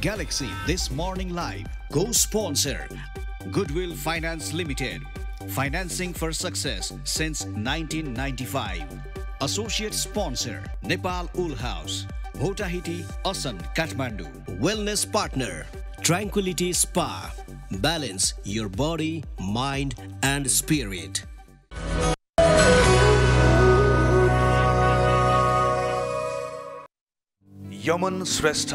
Galaxy This Morning Live, co sponsor Goodwill Finance Limited, financing for success since 1995. Associate sponsor Nepal Wool House, Hotahiti, Asan, Kathmandu. Wellness partner Tranquility Spa. Balance your body, mind, and spirit. Yemen Shrestha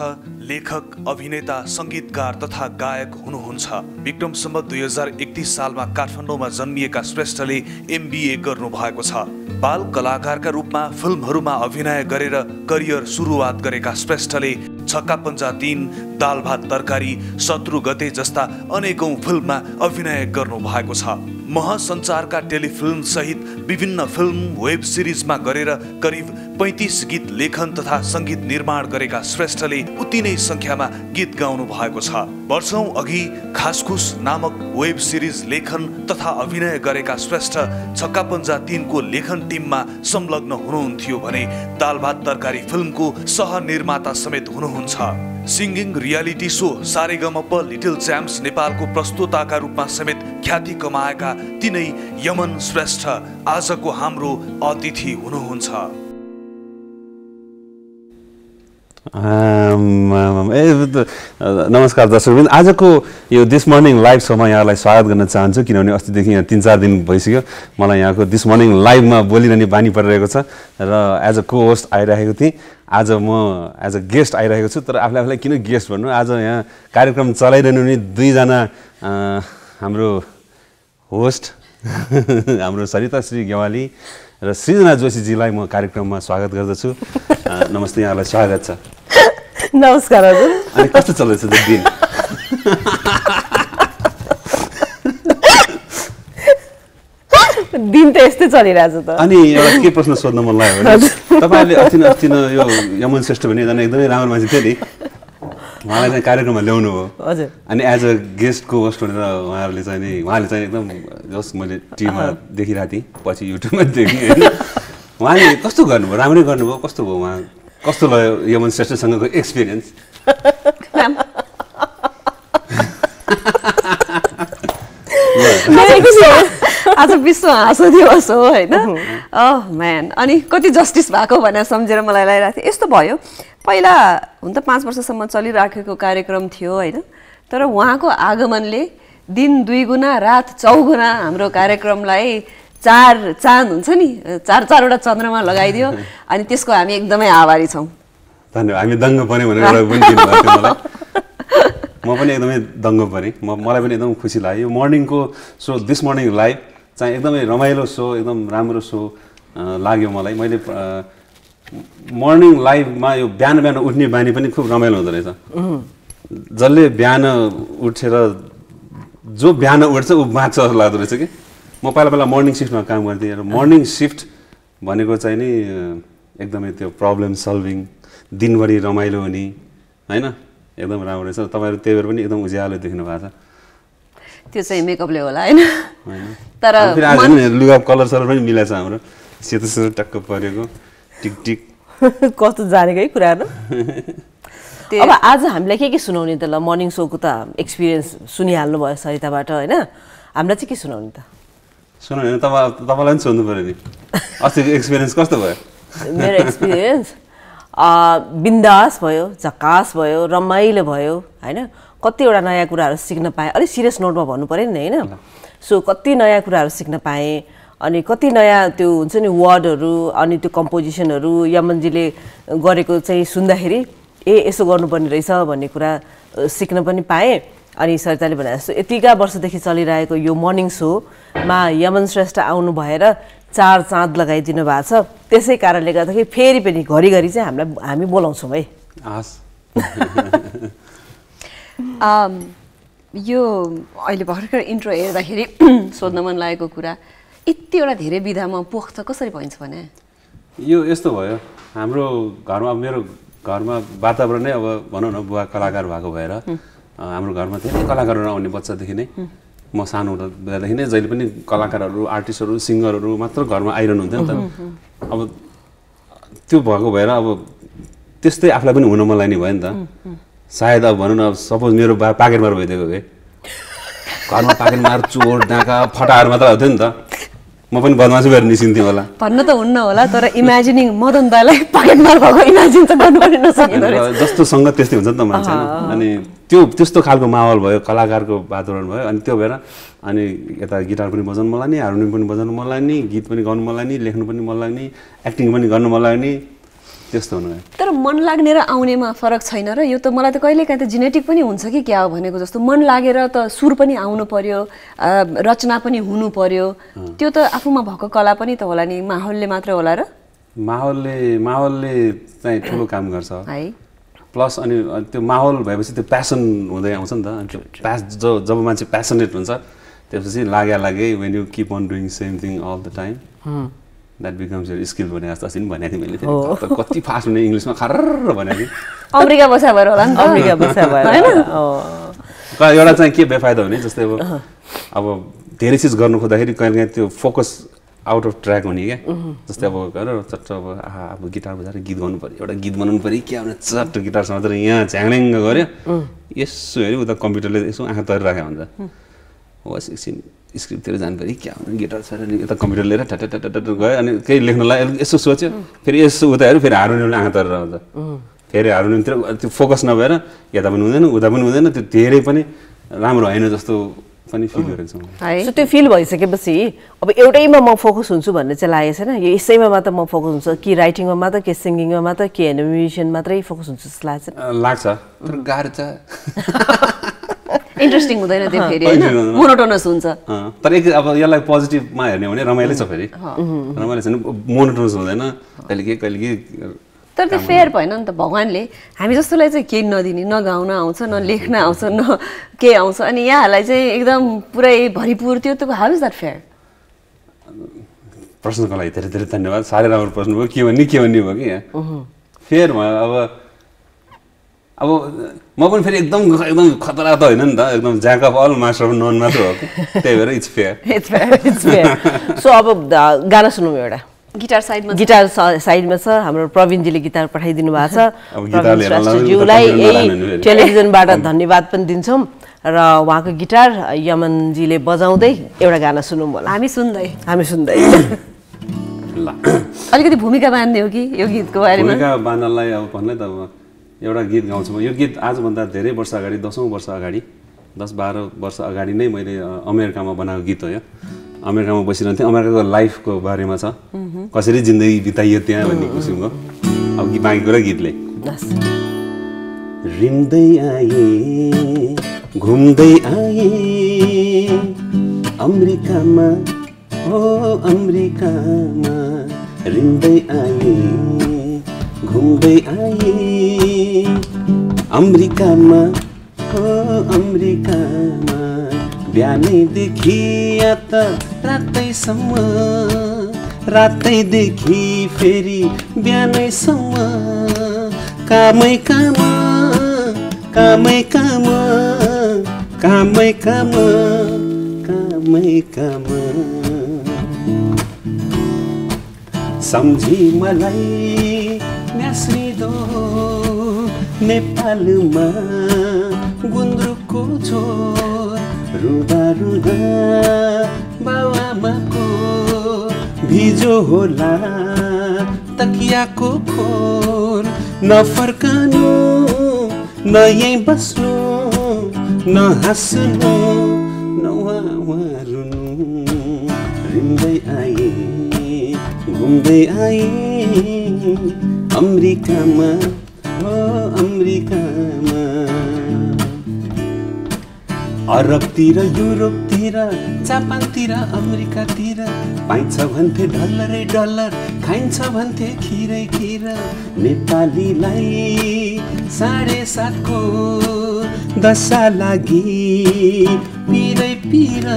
लेखक अभिनेता सङ्गीतकार तथा गायक हुनुहुन्छ। विक्रमसम्म दुई हजार एकतिस सालमा काठमाडौँमा जन्मिएका श्रेष्ठले एमबिए गर्नुभएको छ। बाल कलाकारका रूपमा फिल्महरूमा अभिनय गरेर करियर सुरुवात गरेका श्रेष्ठले छक्का पन्जा तिन दाल भात तरकारी शत्रु गते जस्ता अनेकौँ फिल्ममा अभिनय गर्नुभएको छ। महासञ्चारका टेलिफिल्म सहित विभिन्न फिल्म वेब सिरिजमा गरेर करिब पैँतिस गीत लेखन तथा सङ्गीत निर्माण गरेका श्रेष्ठले उति नै सङ्ख्यामा गीत गाउनु भएको छ। वर्षौँ अघि खासखुस नामक वेब सिरिज लेखन तथा अभिनय गरेका श्रेष्ठ छक्का पन्जा तिनको लेखन टिममा संलग्न हुनुहुन्थ्यो भने दाल भात तरकारी फिल्मको सहनिर्माता समेत हुनुहुन्छ singing reality show Sa Re Ga Ma Pa little champs नेपालको प्रस्तुताका रूपमा समेत ख्याति कमाएका तिनै यमन श्रेष्ठ आजको हाम्रो अतिथि हुनुहुन्छ। ए त- नमस्कार दर्शकबिन आजको यो दिस मर्निङ लाइभ सोमा यहाँलाई स्वागत गर्न चाहन्छु किनभने अस्तिदेखि यहाँ तिन चार दिन भइसक्यो। मलाई यहाँको दिस मर्निङ लाइभमा बोलिरहने बानी परिरहेको छ र एज अ को होस्ट आइरहेको थिएँ। आज म एज अ गेस्ट आइरहेको छु तर आफूले आफूलाई किन गेस्ट भन्नु? आज यहाँ कार्यक्रम चलाइरहनु नि दुईजना हाम्रो होस्ट हाम्रो सरिता श्री गेवाली र सृजना जोशीजीलाई म कार्यक्रममा स्वागत गर्दछु। नमस्ते यहाँलाई स्वागत छ। नमस्कार हजुर अनि कस्तो चल्दैछ त दिन दिन त यस्तै चलिरहेछ त अनि एउटा के प्रश्न सोध्न मन लाग्यो भने तपाईँहरूले अस्ति अस्ति न यो यमन श्रेष्ठ भन्ने एकजना एकदमै राम्रो मान्छे थियो नि उहाँलाई चाहिँ कार्यक्रममा ल्याउनु हो हजुर अनि एज अ गेस्टको होस्ट भनेर उहाँहरूले चाहिँ नि उहाँले चाहिँ एकदम जस मैले टिभीमा देखिरहेको थिएँ पछि युट्युबमा देखेँ होइन उहाँले कस्तो गर्नुभयो राम्रै गर्नुभयो कस्तो भयो उहाँ कस्तो भयो यमन श्रेष्ठसँगको एक्सपिरियन्स आज विश्व हाँसो दिवस हो होइन? अह। म्यान अनि कति जस्टिस भएको भनेर सम्झेर मलाई लागिरहेको थियो यस्तो भयो। पहिला हुन त पाँच वर्षसम्म चलिराखेको कार्यक्रम थियो होइन? तर उहाँको आगमनले दिन दुई गुणा रात चौगुणा हाम्रो कार्यक्रमलाई चार चाँद हुन्छ नि? चार चारवटा चन्द्रमा लगाइदियो अनि त्यसको हामी एकदमै आभारी छौँ। धन्यवाद। हामी दङ्ग पऱ्यौँ भनेर पनि म पनि एकदमै दङ्ग परेँ। म मलाई पनि एकदम खुसी लाग्यो। यो मर्निङको सो दिस मर्निङ लाइभ चाहिँ एकदमै रमाइलो सो एकदम राम्रो सो लाग्यो मलाई। मैले मर्निङ लाइभमा यो बिहान बिहान उठ्ने बानी पनि खुब रमाइलो हुँदो रहेछ। जसले बिहान उठेर जो बिहान उठ्छ ऊ बाँच्छ जस्तो लाग्दो रहेछ कि? म पहिला पहिला मर्निङ सिफ्टमा काम गर्थेँ। र मर्निङ सिफ्ट भनेको चाहिँ नि एकदमै त्यो प्रब्लम सल्भिङ दिनभरि रमाइलो हुने होइन? एकदम राम्रो रहेछ। तपाईँहरू त्यही भएर पनि एकदम उज्यालो देख्नु भएको छ। त्यो चाहिँ मेकअपले होला होइन? तर लुगा कलर सलर पनि मिलाएको छ हाम्रो। सेतो सेतो टक्क परेको टिक टिक। कस्तो जानेको है कुराहरू। अब आज हामीलाई के के सुनाउने त ल? मर्निङ सोको त एक्सपिरियन्स सुनिहाल्नु भयो सरिताबाट होइन? हामीलाई चाहिँ के सुनाउने त? सुन होइन तपाईँ तपाईँलाई पनि सोध्नु पऱ्यो नि अस्तिको एक्सपिरियन्स कस्तो भयो मेरो एक्सपिरियन्स बिन्दास भयो झकास भयो रमाइलो भयो होइन कतिवटा नयाँ कुराहरू सिक्न पाएँ अलिक सिरियस नोटमा भन्नु पऱ्यो नि होइन सो कति नयाँ कुराहरू सिक्न पाएँ अनि कति नयाँ त्यो हुन्छ नि वर्डहरू अनि त्यो कम्पोजिसनहरू यमनजीले गरेको चाहिँ सुन्दाखेरि ए यसो गर्नुपर्ने रहेछ भन्ने कुरा सिक्न पनि पाएँ अनि सरिताले भने जस्तो यतिका वर्षदेखि चलिरहेको यो मर्निङ सोमा यमन श्रेष्ठ आउनु भएर चार चाँद लगाइदिनु भएको छ। त्यसै कारणले गर्दाखेरि फेरि पनि घरिघरि चाहिँ हामीलाई हामी बोलाउँछौँ है। हस्। यो अहिले भर्खर इन्ट्रो हेर्दाखेरि सोध्न मन लागेको कुरा यतिवटा धेरै विधामा पोख्त कसरी भइन्छ भने? यो यस्तो भयो हाम्रो घरमा मेरो घरमा वातावरण नै अब भनौँ न बुवा कलाकार भएको भएर हाम्रो घरमा धेरै कलाकारहरू आउने बच्चादेखि नै म सानो हुँदादेखि नै जहिले पनि कलाकारहरू आर्टिस्टहरू सिङ्गरहरू मात्र घरमा आइरहनु हुन्थ्यो नि त। अब त्यो भएको भएर अब त्यस्तै आफूलाई पनि हुन मन लाग्ने भयो नि त। सायद अब भनौँ न अब सपोज मेरो बा पाकेटमार भइदिएको भए घरमा पाकेटमार चोर डाँका फटाहरू मात्र हुन्थ्यो नि त। म पनि बदमासी भएर निस्किन्थेँ होला। भन्न त हुन्न होला तर इमेजिनिङ मदन दाईलाई पकेटमार भएको इमेजिन चाहिँ गर्नु पनि नसकिँदो रहेछ। अनि जस्तो सङ्गत त्यस्तै हुन्छ नि त मान्छे अनि त्यो त्यस्तो खालको माहौल भयो कलाकारको वातावरण भयो। अनि त्यो भएर अनि यता गिटार पनि बजाउनु मन लाग्ने हार्मोनियम पनि बजाउनु मन लाग्ने गीत पनि गाउनु मन लाग्ने लेख्नु पनि मन लाग्ने एक्टिङ पनि गर्नु मन लाग्ने त्यस्तो हुनु तर मन लाग्ने र आउनेमा फरक छैन र यो त मलाई त कहिले काहीँ त जेनेटिक पनि हुन्छ कि क्या हो भनेको जस्तो। मन लागेर त सुर पनि आउनु पर्यो रचना पनि हुनु पर्यो। त्यो त आफूमा भएको कला पनि त होला नि माहौलले मात्र होला र? माहौलले माहौलले चाहिँ ठुलो काम गर्छ। है। प्लस अनि त्यो माहौल भएपछि त्यो प्यासन हुँदै आउँछ नि त। अनि त्यो प्यास जो जब मान्छे प्यासनेट हुन्छ त्यसपछि लाग्या लागे when you keep on doing same thing all the time that becomes your skill भने जस्तो अस्ति पनि भनेको थिएँ मैले कता- फास्ट हुने इङ्ग्लिसमा खर्र भनेको थिएँ। अमेरिका बसा भएर होला नि त। अमेरिका बसा भएर होइन? अँ। क- एउटा चाहिँ के बेफाइदा हुने जस्तै अब अब धेरै चिज गर्नु खोज्दाखेरि कहिले काहीँ त्यो फोकस आउट अफ ट्र्याक हुने क्या। जस्तै अब गर चट्ट अब आहा अब गिटार बजाएर गीत गाउनु पऱ्यो एउटा गीत बनाउनु पऱ्यो क्या भने चट्ट गिटार समातेर यहाँ झ्याङल्याङ्ग गऱ्यो। यसो हेऱ्यो उता कम्प्युटरले यसो आँखा तरिराखेको हुन्छ होस् एकछिन स्क्रिप्टतिर जानु पऱ्यो क्या भने गिटार अनि यता कम्प्युटर लिएर ठ्याट ठ्याट ठ्याट गयो अनि केही लेख्नलाई यसो सोच्यो। फेरि यसो उता हेऱ्यो फेरि हार्मोनियमले आँखा तरेर आउँछ। फेरि हार्मोनियमतिर त्यो फोकस नभएर यता पनि हुँदैन उता पनि हुँदैन त्यो धेरै पनि राम्रो होइन जस्तो पनि फिल गरेको छु त्यो फिल भइसकेपछि अब एउटैमा म फोकस हुन्छु भन्ने चाहिँ लागेको छैन। यो यसैमा मात्र म फोकस हुन्छु। कि राइटिङमा मात्र कि सिङ्गिङमा मात्र कि होइन म्युजिसियन मात्रै फोकस हुन्छु जस्तो लाग्छ लाग्छ। तर गाह्रो छ। इन्ट्रेस्टिङ हुँदैन त्यो फेरि। मोनोटोनस हुन्छ। अँ, तर एक अब यसलाई पोजिटिभमा हेर्ने हो भने रमाइलो छ फेरि। रमाइलो छ भने मोनोटोनस हुँदैन। कहिले के कहिले के तर त्यो फेयर भएन नि त भगवान्ले। हामी जस्तोलाई चाहिँ केही नदिने न गाउन आउँछ न लेख्न आउँछ न के आउँछ। अनि यहाँहरूलाई चाहिँ एकदम पुरै भरिपुर त्यो त हाउ इज द्याट फेयर प्रश्नको लागि धेरै धेरै धन्यवाद। साह्रै राम्रो प्रश्न भयो। के भन्ने के भन्ने भयो कि यहाँ? फेयर भयो। अब अब म पनि फेरि एकदम एकदम खतरा त होइन नि त। एकदम jack of all master of none मात्र हो। कि त्यही भएर इट्स फेयर. सो अब गाना सुनौँ एउटा। गिटार साइडमा गिटार साइडमा छ। हाम्रो प्रवीणजीले गिटार पठाइदिनु भएको छ। प्रवीण श्रेष्ठज्यूलाई यही। टेलिभिजनबाट धन्यवाद पनि दिन्छौँ। र उहाँको गिटार यमनजीले बजाउँदै एउटा गाना सुनौँ होला। हामी सुन्दै। हामी सुन्दै। ल। अलिकति भूमिका बाँध्ने हो कि यो गीतको बारेमा? भूमिका बाँध्नलाई अब भन्नै त अब एउटा गीत गाउँछु म। यो गीत आजभन्दा धेरै वर्ष अगाडि दसौँ वर्ष अगाडि दस बाह्र वर्ष अगाडि नै मैले अमेरिकामा बनाएको गीत हो यो। अमेरिकामा बसिरहन्थेँ अमेरिकाको लाइफको बारेमा छ। कसरी जिन्दगी बिताइयो त्यहाँ भन्ने किसिमको। अब गीत बाँकी कुरा गीतले। रिन्दै आए घुम्दै आए अमेरिकामा हो अमेरिकामा। रिन्दै आए घुम्दै आए अमेरिकामा हो अमेरिकामा। बिहानैदेखि या त रातैसम्म रातैदेखि फेरि बिहानैसम्म कामै काम कामै काम कामै काम कामै काम। सम्झी मलाई न्यास्रिदो नेपालमा गुन्द्रुकको छोर रुदा रुदा बाबामाको भिजो होला तकियाको खोर। नफर्कनु न यहीँ बस्नु न हाँस्नु न वहाँ रुनु रिन्दै आए घुम्दै आए अमेरिकामा हो अमेरिकामा। अरबतिर युरोपतिर जापानतिर अमेरिकातिर पाइन्छ भन्थे डलरै डलर खाइन्छ भन्थे खिरै खिर। नेपालीलाई साढे सातको दशा लागि पिरै पिर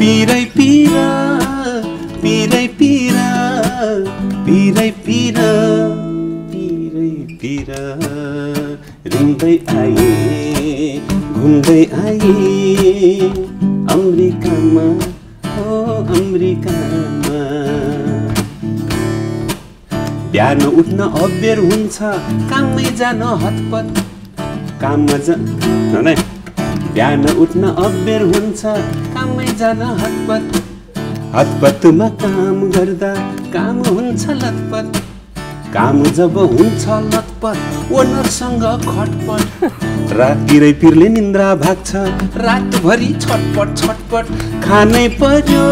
पिरै पिर पिरै पिर पिरै पिर पिरै पिर। रुँदै आए घुम्दै आए। अमेरिकामा हो अमेरिकामा। बिहान उठ्न अबेर हुन्छ काममै जान हतपत। काममा जा नै बिहान उठ्न अबेर हुन्छ काममै जान हतपत। हतपतमा काम गर्दा काम हुन्छ लतपत। काम जब हुन्छ लतपत ओनरसँग खटपट। रातिरै पिर्ले निन्द्रा भाग्छ रातभरि छटपट छटपट। खानै पर्यो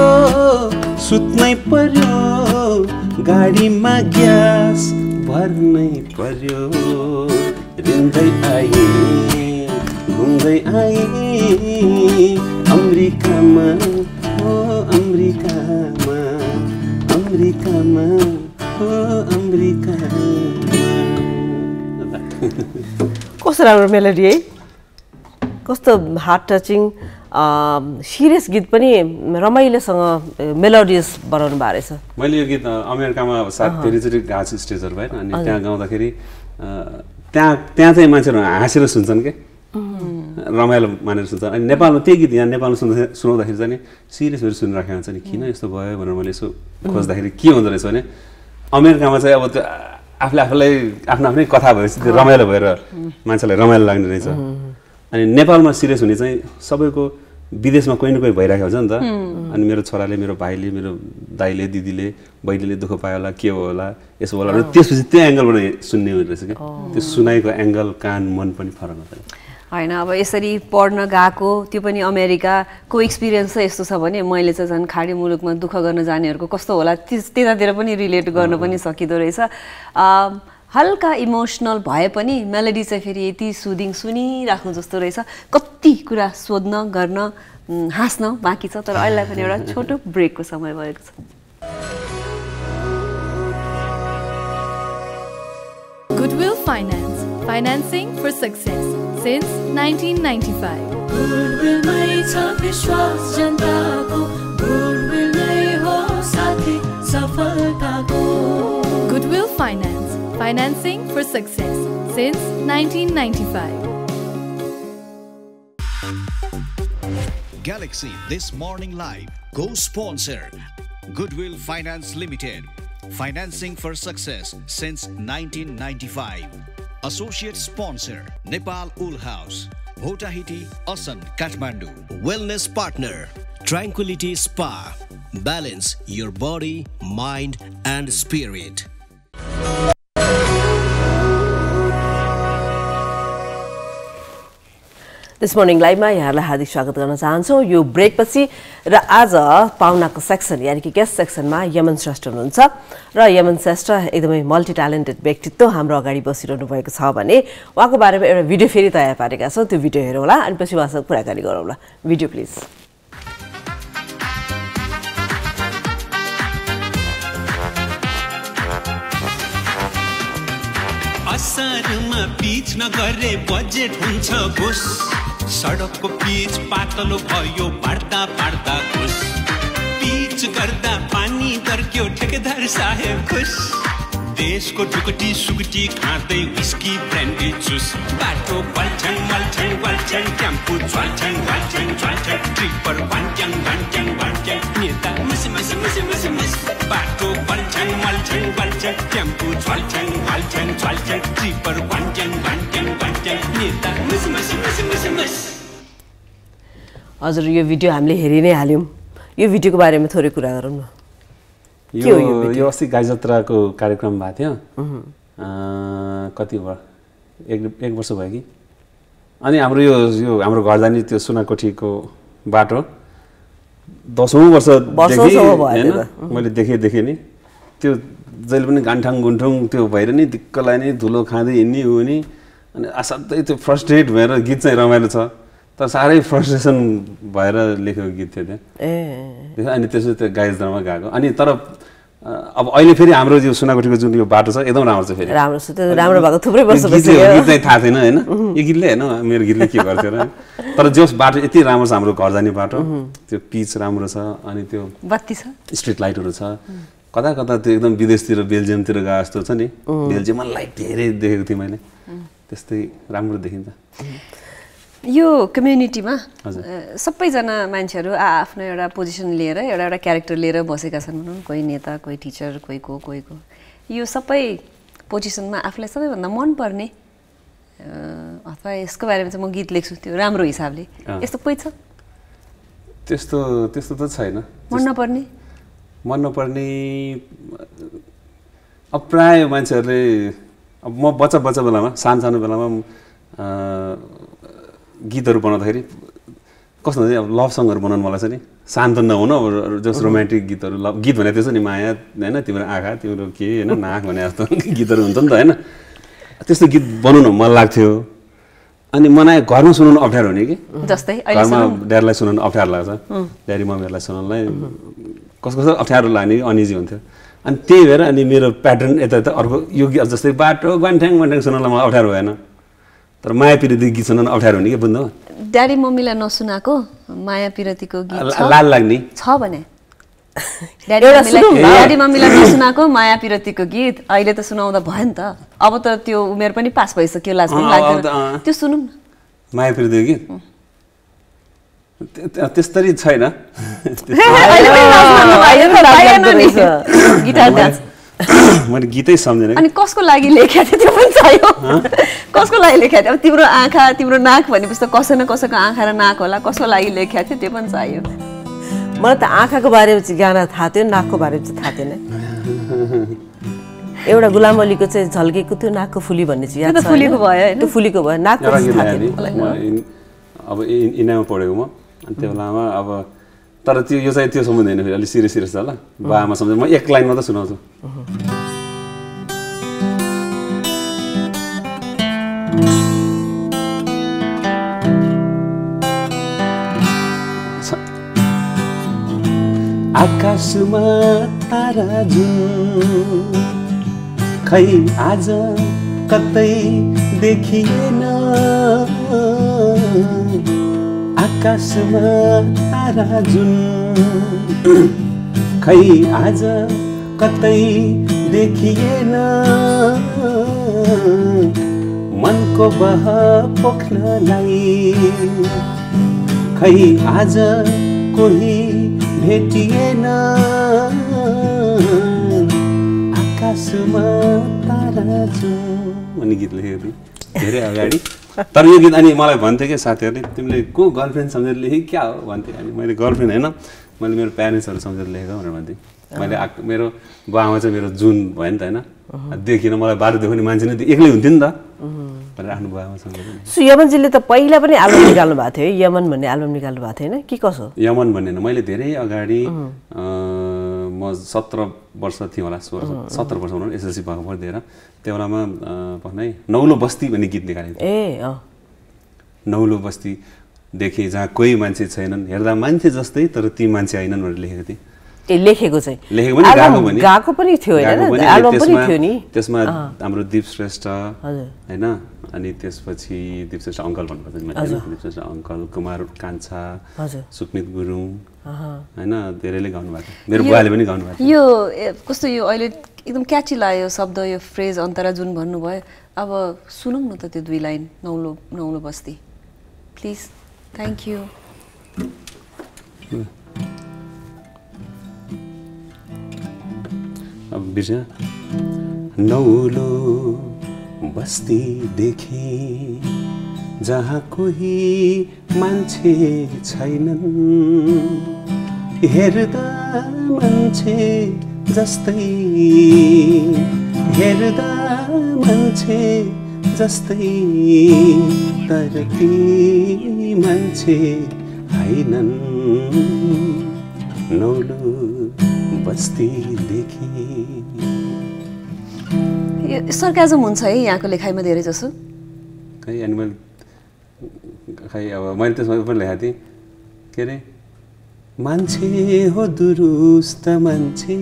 सुत्नै पर्यो गाडीमा ग्यास भर्नै पर्यो। रिन्दै आए घुम्दै आए अमेरिकामा हो अमेरिकामा अमेरिकामा। कस्तो राम्रो मेलोडी है? कस्तो हार्ट टचिङ सिरियस गीत पनि रमाइलोसँग मेलोडियस बनाउनु भएको रहेछ। मैले यो गीत अमेरिकामा अब सात धेरैचोटि गाएको छु स्टेजहरू भएर अनि त्यहाँ गाउँदाखेरि त्यहाँ त्यहाँ चाहिँ मान्छेहरू हाँसेर सुन्छन् के? रमाइलो मानेर सुन्छन्। अनि नेपालमा त्यही गीत यहाँ नेपालमा सुन्दा सुनाउँदाखेरि चाहिँ नि सिरियस भएर सुनिराखेको हुन्छ नि किन यस्तो भयो भनेर मैले यसो खोज्दाखेरि के हुँदो रहेछ भने अमेरिकामा चाहिँ अब त्यो आफूले आफूलाई आफ्नो आफ्नै कथा भएपछि त्यो रमाइलो भएर मान्छेलाई रमाइलो लाग्ने रहेछ। अनि नेपालमा सिरियस हुने चाहिँ सबैको विदेशमा कोही न कोही भइरहेको हुन्छ नि त। अनि मेरो छोराले मेरो भाइले मेरो दाइले दिदीले बहिनीले दुःख पायो होला के हो होला यसो होला। र त्यसपछि त्यो एङ्गलबाट सुन्ने हुने रहेछ कि त्यो सुनाइको एङ्गल कान मन पनि फरक हुन्छ। होइन अब यसरी पढ्न गएको त्यो पनि अमेरिकाको एक्सपिरियन्स चाहिँ यस्तो छ भने मैले चाहिँ झन् खाडी मुलुकमा दुःख गर्न जानेहरूको कस्तो होला त्यस त्यतातिर पनि रिलेट गर्न पनि सकिँदो रहेछ। हल्का इमोसनल भए पनि मेलोडी चाहिँ फेरि यति सुदिङ सुनिराख्नु जस्तो रहेछ। कति कुरा सोध्न गर्न हाँस्न बाँकी छ तर अहिले पनि एउटा छोटो ब्रेकको समय भएको छ। Goodwill Finance, financing for success since 1995. Goodwill मै छ विश्वास जनताको Goodwill नै हो साथी सफलताको Goodwill Finance, financing for success since 1995. Galaxy This Morning Live co-sponsor Goodwill Finance Limited Financing for Success since 1995 Associate sponsor Nepal Wool House Hotahiti Asan Kathmandu Wellness partner Tranquility Spa. Balance your body, mind, and spirit. This morning लाइभमा यहाँहरूलाई हार्दिक स्वागत गर्न चाहन्छौँ। यो ब्रेकपछि र आज पाहुनाको section यानि कि गेस्ट सेक्सनमा यमन श्रेष्ठ हुनुहुन्छ। र यमन श्रेष्ठ एकदमै मल्टी ट्यालेन्टेड व्यक्तित्व हाम्रो अगाडि बसिरहनु भएको छ भने उहाँको बारेमा एउटा भिडियो फेरि तयार पारेका छौँ। त्यो भिडियो हेरौँ होला अनि पछि उहाँसँग कुराकानी गरौँला। भिडियो प्लिज असारमा पिच नगरे बजेट हुन्छ घुस। सडकको पिच पातलो भयो बाड्दा बाड्दा घुस पिच गर्दा पानी दर्क्यो ठेकेदार साहेब खुस। देशको ढुकुटी सुकुटी खाँदै विस्की ब्रान्डी जुस बाटो बल्छन् बल्छन् बल्छन् ट्याम्पू चल्छन् बल्छन् चल्छन् ट्रिपर वान्च्याङ वान्च्याङ वान्च्याङ नेता मुस मुस मुस मुस मुस। बाटो बल्छन् बल्छन् बल्छन् ट्याम्पू चल्छन् बल्छन् चल्छन् ट्रिपर वान्च्याङ हजुर यो भिडियो हामीले हेरि नै हाल्यौँ। यो भिडियोको बारेमा थोरै कुरा गरौँ न। यो यो अस्ति गाई जात्राको कार्यक्रम भएको थियो। कति भयो? एक एक वर्ष भयो कि? अनि हाम्रो यो यो हाम्रो घर जाने त्यो सुनाकोठीको बाटो दसौँ भयो होइन। मैले देखेँ देखेँ नि। त्यो जहिले पनि गान्ठाङ गुन्ठुङ त्यो भएर नि दिक्क लाग्ने धुलो खाँदै हिँड्ने हो नि। अनि असाध्यै त्यो फ्रस्ट्रेट भएर गीत चाहिँ रमाइलो छ। तर साह्रै फ्रस्ट्रेसन भएर लेखेको गीत थियो त्यहाँ अनि त्यसो त्यो गाइजदारमा गएको। अनि तर अब अहिले फेरि हाम्रो यो सुनाकोटीको जुन यो बाटो छ एकदम राम्रो छ फेरि। राम्रो छ त्यो राम्रो भएको थुप्रै वर्ष गीत चाहिँ- थाहा छैन होइन? यो गीतले होइन मेरो गीतले के गर्थ्यो र। तर जो बाटो यति राम्रो छ हाम्रो घर जाने बाटो। त्यो पिच राम्रो छ अनि त्यो बत्ती छ। स्ट्रिट लाइटहरू छ। कता कता त्यो एकदम विदेशतिर बेल्जियमतिर गए जस्तो छ नि। बेल्जियममा लाइट धेरै देखेको थिएँ मैले। त्यस्तै राम्रो देखिन्छ। यो कम्युनिटीमा सबैजना मान्छेहरू आ आफ्नो एउटा पोजिसन लिएर एउटा एउटा क्यारेक्टर लिएर बसेका छन् भनौँ कोही नेता कोही टिचर कोही को कोही को। यो सबै पोजिसनमा आफूलाई सबैभन्दा मनपर्ने अथवा यसको बारेमा चाहिँ म गीत लेख्छु त्यो राम्रो हिसाबले। यस्तो कोही छ? त्यस्तो त्यस्तो त छैन। मन नपर्ने? मन नपर्ने अब प्राय मान्छेहरूले म बच्चा बच्चा बेलामा सानो सानो बेलामा गीतहरू बनाउँदाखेरि कस्तो हुन्छ अब लभ सङहरू बनाउनु मलाई चाहिँ नि शान्त नहुनु अब जस रोमान्टिक गीतहरू लभ गीत भने त्यसो नि माया होइन तिम्रो आँखा तिम्रो के होइन नाक भने जस्तो गीतहरू हुन्छ नि त होइन। त्यस्तो गीत बनाउनु मन लाग्थ्यो। अनि मलाई घरमा सुनाउनु अप्ठ्यारो हुने कि? जस्तै घरमा। ड्याडीलाई सुनाउनु अप्ठ्यारो लाग्छ। ड्याडी मम्मीहरूलाई सुनाउनुलाई कस्तो कस्तो अप्ठ्यारो लाग्ने अनिजी हुन्थ्यो। अनि त्यही भएर अनि मेरो प्याटर्न यता यता अर्को यो गीत जस्तै बाटो ग्वान्ठ्याङ ग्वान्ठ्याङ सुनाउनलाई मलाई अप्ठ्यारो भएन। तर माया पिरिति गीत सुनाउनु अप्ठ्यारो हुने कि बुझ्नु ड्याडी मम्मीलाई नसुनाएको माया पिरतीको गीत छ। लाल लाग्ने। छ भने। ड्याडी मम्मीलाई नसुनाएको माया पिरतीको गीत अहिले त सुनाउँदा भयो नि त। अब त त्यो उमेर पनि पास भइसक्यो लाज पनि लाग्दैन। त्यो सुनौँ न। माया पिरितिको गीत? Guitar dance. मैले गीतै सम्झेन। अनि कसको लागि लेखेको थियो त्यो पनि चाहियो कसको लागि लेखेको थियो? अब तिम्रो आँखा तिम्रो नाक भनेपछि त कसै न कसैको आँखा र नाक होला। कसको लागि लेखेको थियो त्यो पनि चाहियो मलाई त आँखाको बारेमा चाहिँ गाना थाहा थियो नाकको बारेमा चाहिँ थाहा थिएन। एउटा गुलाम अलीको चाहिँ झल्केको थियो नाकको फुली भन्ने चाहिँ याद फुलीको? भयो? त्यो फुलीको भयो नाकको थाहा थिएन। अब इ- इनाममा पढेको म। अनि त्यो बेलामा अब तर त्यो यो चाहिँ त्यो सम्बन्ध होइन फेरि अलिक सिरियस सिरियस छ ल बाबामा सम्झ म एक लाइन मात्रै सुनाउँछु। आकाशमा तारा जुन खै आज कतै देखिएन। आकाशमा तारा जुन खै आज कतै देखिएन। मनको बह पोख्नलाई। खै आज कोही भेटिएन। आकाशमा तारा जुन भन्ने गीत लेखेको थिएँ। धेरै अगाडि। तर यो गीत अनि मलाई भन्थ्यो कि साथीहरूले तिमीले को गर्लफ्रेन्ड सम्झेर लेखेँ? क्या हो? भन्थ्यो अनि मैले गर्लफ्रेन्ड होइन मैले मेरो प्यारेन्ट्सहरू सम्झेर लेखेको भनेर भन्थेँ। मैले आक- मेरो बाबामा चाहिँ मेरो जुन भयो नि त होइन देखिनँ मलाई बाटो देखाउने मान्छे नै एक्लै हुन्थ्यो नि त। भनेर आफ्नो बाबामा सम्झेर। सो यमनजीले त पहिला पनि एल्बम निकाल्नु भएको थियो है? यमन भन्ने एल्बम निकाल्नु भएको थियो होइन? के कसो? यमन भन्ने मैले धेरै अगाडि म सत्र वर्ष थिएँ होला सोह्र सत्र वर्ष भनौँ एसएलसी भएको पढ्दिएर त्यो बेलामा अँ, भनाइ नौलो बस्ती भन्ने गीत निकालेको थिएँ। नौलो बस्ती देखेँ जहाँ कोही मान्छे छैनन्। हेर्दा मान्छे जस्तै तर ती मान्छे होइनन् भनेर लेखेको थिएँ। ए लेखेको चाहिँ? लेखेको पनि एल्बम गाएको पनि। थियो नि। त्यसमा हाम्रो दिप श्रेष्ठ। होइन? अनि त्यसपछि दिप श्रेष्ठ अङ्कल भन्नुपर्छ? दिप श्रेष्ठ अङ्कल कुमार कान्छा। सुकमित गुरुङ होइन धेरैले गाउनु भएको थियो। मेरो बुवाले पनि गाउनु भएको थियो। यो कस्तो यो अहिले एकदम क्याची लाग्यो शब्द यो फ्रेज अन्तरा जुन भन्नुभयो अब सुनौँ न त त्यो दुई लाइन नौलो नौलो बस्ती। प्लिज थ्याङ्क यू अब नौलो बस्ती देखे जहाँ कोही मान्छे छैनन्। हेर्दा मान्छे जस्तै हेर्दा मान्छे जस्तै तर ती मान्छे होइनन् नौलो बस्ती देखे यो सर्काजम हुन्छ है यहाँको लेखाइमा धेरै जसो। खै अनि मैले खै अब मैले त्यसमा पनि लेखाएको थिएँ। के अरे? मान्छे हो दुरुस्त मान्छे।